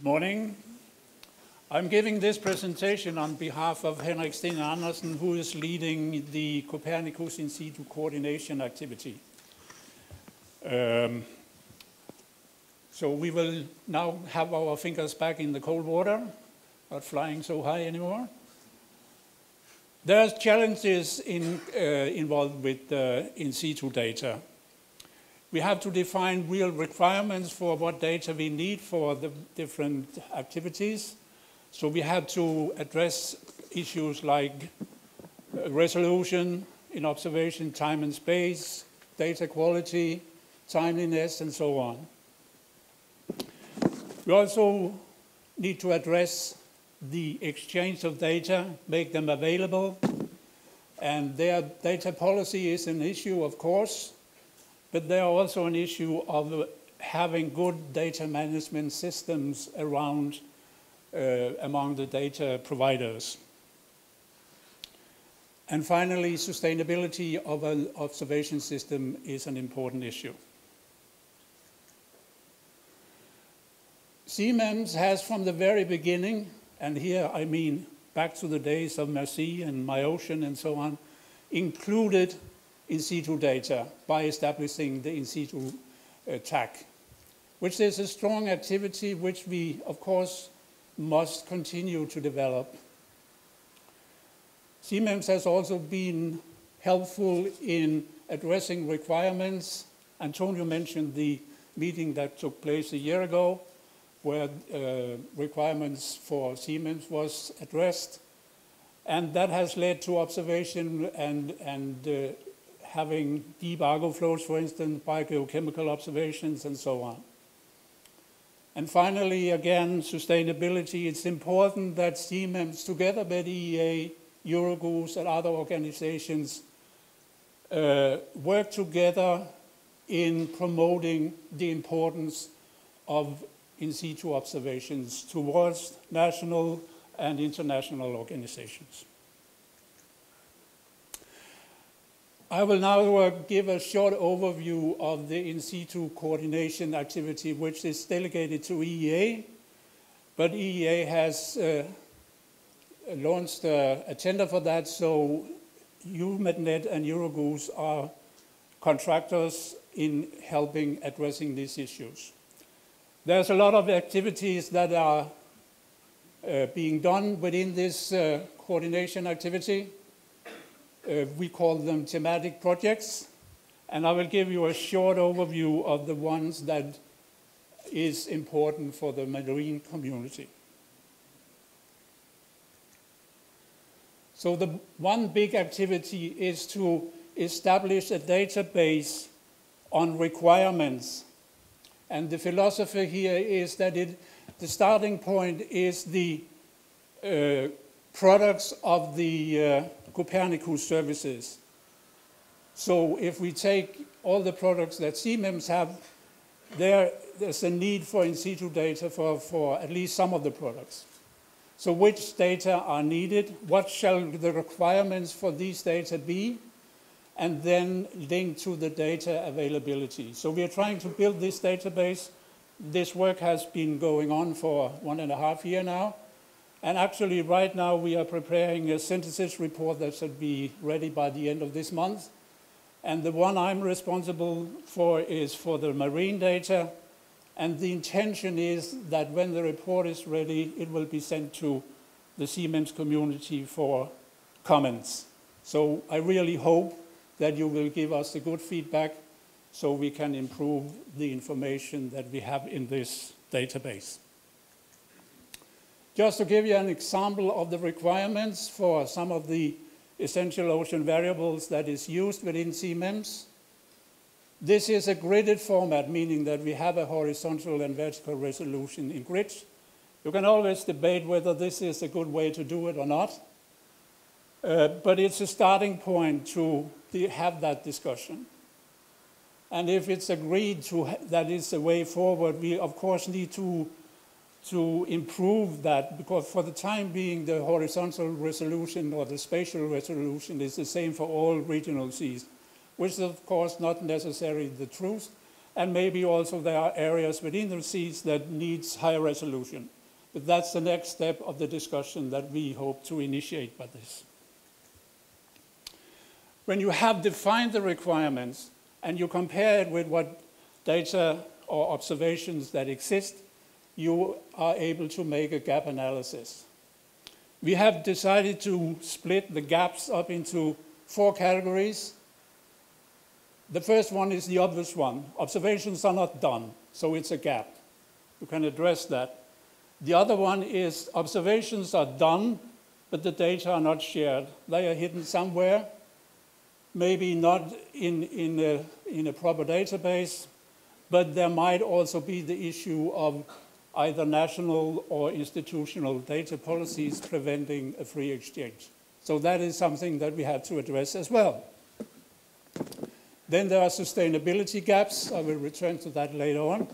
Good morning. I'm giving this presentation on behalf of Henrik Steen Andersen, who is leading the Copernicus in situ coordination activity. Um, so we will now have our fingers back in the cold water, not flying so high anymore. There's challenges in, uh, involved with uh, in situ data. We have to define real requirements for what data we need for the different activities. So we have to address issues like uh, resolution in observation, time and space, data quality, timeliness, and so on. We also need to address the exchange of data, make them available. And their data policy is an issue, of course, but there are also an issue of having good data management systems around uh, among the data providers. And finally, sustainability of an observation system is an important issue. CMEMS has from the very beginning and here I mean back to the days of MERSEA and MyOcean and so on, included in situ data by establishing the in situ uh, TAC, which is a strong activity which we, of course, must continue to develop. CMEMS has also been helpful in addressing requirements. Antonio mentioned the meeting that took place a year ago where uh, requirements for CMEMS was addressed. And that has led to observation and, and uh, having deep Argo floats, for instance, biogeochemical observations, and so on. And finally, again, sustainability. It's important that CMEMS, together with EEA, EuroGOOS, and other organizations, uh, work together in promoting the importance of in situ observations towards national and international organizations. I will now uh, give a short overview of the in situ coordination activity, which is delegated to EEA, but EEA has uh, launched a, a, tender for that, so EUMETNET and EuroGOOS are contractors in helping addressing these issues. There's a lot of activities that are uh, being done within this uh, coordination activity. Uh, we call them thematic projects, and I will give you a short overview of the ones that is important for the marine community. So the one big activity is to establish a database on requirements and the philosophy here is that it, the starting point is the uh, products of the uh, Copernicus services. So if we take all the products that CMEMS have, there, there's a need for in situ data for, for at least some of the products. So which data are needed? What shall the requirements for these data be? and then link to the data availability. So we are trying to build this database. This work has been going on for one and a half year now. And actually right now we are preparing a synthesis report that should be ready by the end of this month. And the one I'm responsible for is for the marine data. And the intention is that when the report is ready, it will be sent to the CMEMS community for comments. So I really hope that you will give us the good feedback so we can improve the information that we have in this database. Just to give you an example of the requirements for some of the essential ocean variables that is used within CMEMS, this is a gridded format, meaning that we have a horizontal and vertical resolution in grids. You can always debate whether this is a good way to do it or not, uh, but it's a starting point to have that discussion. And if it's agreed to that is the way forward, we of course need to, to improve that because for the time being, the horizontal resolution or the spatial resolution is the same for all regional seas, which is of course not necessarily the truth. and maybe also there are areas within the seas that needs higher resolution. But that's the next step of the discussion that we hope to initiate by this. When you have defined the requirements and you compare it with what data or observations that exist, you are able to make a gap analysis. We have decided to split the gaps up into four categories. The first one is the obvious one. Observations are not done, so it's a gap. You can address that. The other one is observations are done, but the data are not shared. They are hidden somewhere, maybe not in, in, a, in a proper database, but there might also be the issue of either national or institutional data policies preventing a free exchange. So that is something that we have to address as well. Then there are sustainability gaps. I will return to that later on.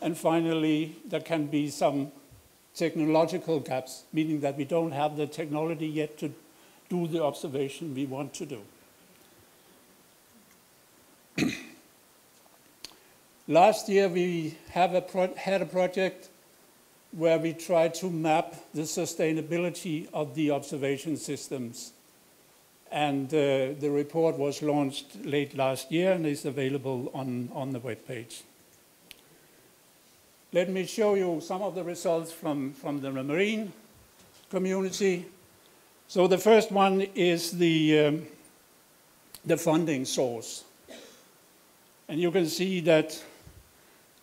And finally, there can be some technological gaps, meaning that we don't have the technology yet to do the observation we want to do. Last year, we have a had a project where we try to map the sustainability of the observation systems. And uh, the report was launched late last year and is available on, on the webpage. Let me show you some of the results from, from the marine community. So the first one is the, um, the funding source. And you can see that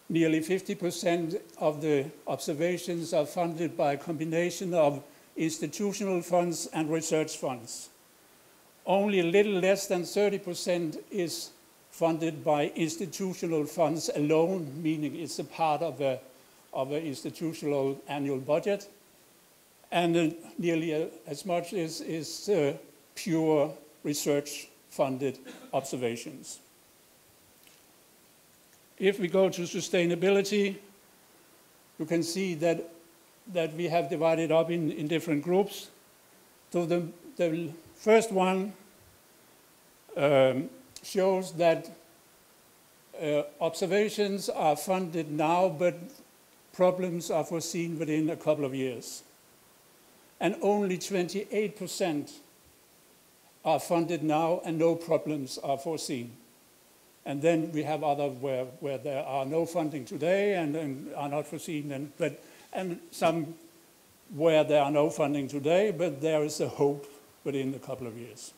nearly 50% of the observations are funded by a combination of institutional funds and research funds. Only a little less than 30% is funded by institutional funds alone, meaning it's a part of an of a institutional annual budget. And uh, nearly uh, as much is, is uh, pure research funded observations. If we go to sustainability, you can see that, that we have divided up in, in different groups. So the, the first one um, shows that uh, observations are funded now, but problems are foreseen within a couple of years. And only 28% are funded now and no problems are foreseen. And then we have other where, where there are no funding today and, and are not foreseen, and, but, and some where there are no funding today, but there is a hope within a couple of years.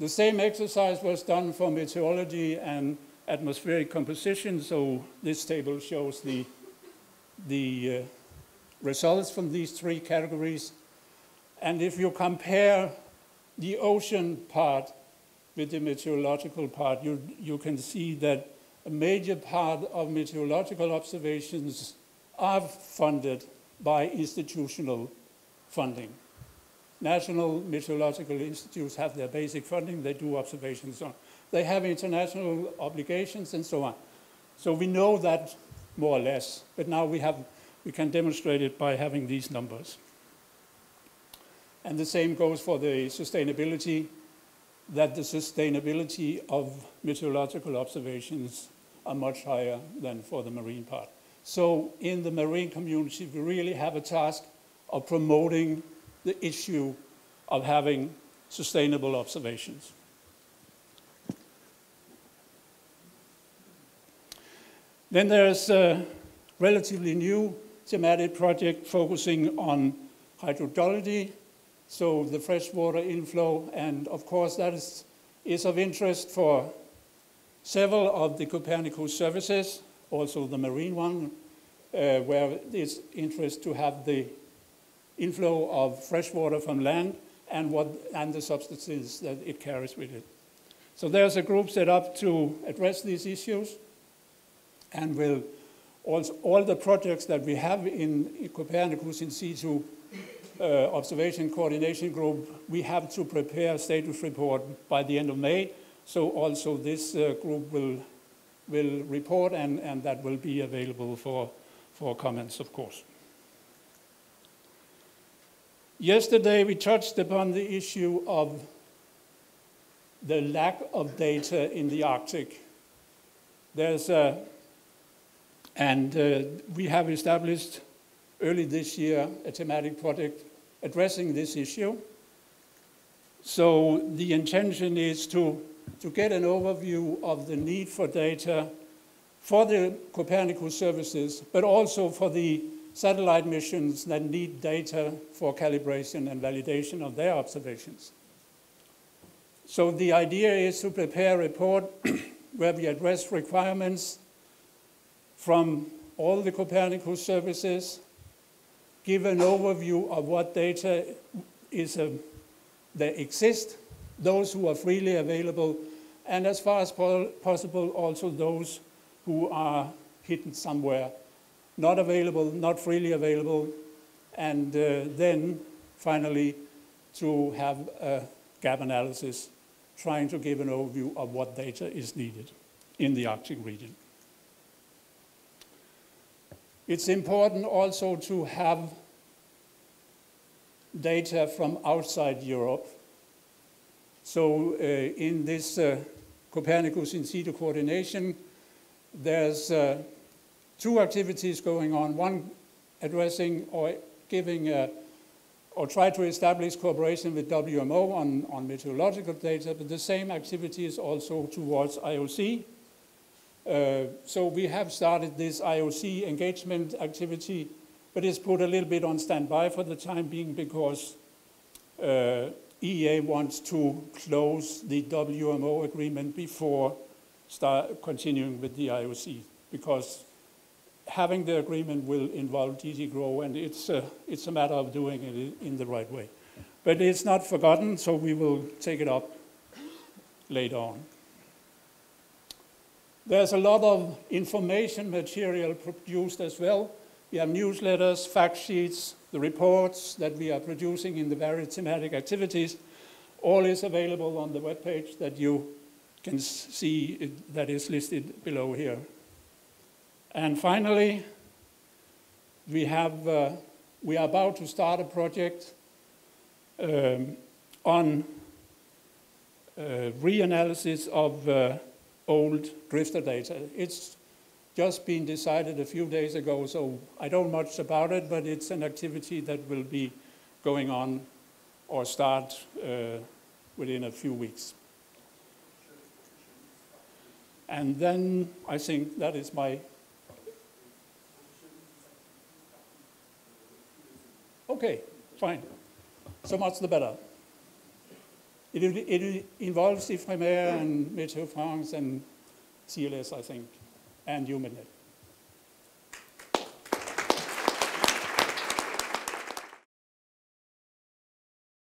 The same exercise was done for meteorology and atmospheric composition, so this table shows the, the uh, results from these three categories. And if you compare the ocean part with the meteorological part, you, you can see that a major part of meteorological observations are funded by institutional funding. National meteorological institutes have their basic funding, they do observations on. They have international obligations and so on. So we know that more or less, but now we, have, we can demonstrate it by having these numbers. And the same goes for the sustainability that the sustainability of meteorological observations are much higher than for the marine part. So in the marine community, we really have a task of promoting the issue of having sustainable observations. Then there's a relatively new thematic project focusing on hydrology so the freshwater inflow, and of course that is, is of interest for several of the Copernicus services, also the marine one, uh, where it's interest to have the inflow of freshwater from land and, what, and the substances that it carries with it. So there's a group set up to address these issues and will also, all the projects that we have in Copernicus in situ uh, observation coordination group, we have to prepare a status report by the end of May. So also this uh, group will, will report and, and that will be available for, for comments, of course. Yesterday we touched upon the issue of the lack of data in the Arctic There's a, and uh, we have established early this year a thematic project addressing this issue. So the intention is to, to get an overview of the need for data for the Copernicus services, but also for the satellite missions that need data for calibration and validation of their observations. So the idea is to prepare a report where we address requirements from all the Copernicus services, give an overview of what data is uh, that exist, those who are freely available, and as far as po possible, also those who are hidden somewhere, not available, not freely available, and uh, then finally to have a gap analysis trying to give an overview of what data is needed in the Arctic region. It's important also to have data from outside Europe. So uh, in this uh, Copernicus in situ coordination, there's uh, two activities going on, one addressing or giving a, or try to establish cooperation with WMO on, on meteorological data, but the same activity is also towards IOC. Uh, so we have started this IOC engagement activity, but it's put a little bit on standby for the time being because uh, EEA wants to close the WMO agreement before start continuing with the IOC, because having the agreement will involve DG GROW, and it's a, it's a matter of doing it in the right way. But it's not forgotten, so we will take it up later on. There's a lot of information material produced as well. We have newsletters, fact sheets, the reports that we are producing in the various thematic activities. All is available on the webpage that you can see it, that is listed below here. And finally, we, have, uh, we are about to start a project um, on uh, reanalysis of uh, old drifter data. It's just been decided a few days ago, so I don't much about it, but it's an activity that will be going on or start uh, within a few weeks. And then I think that is my Okay, fine. So much the better. It, it involves IFREMER and Meteo France and CLS, I think, and EUMETNET.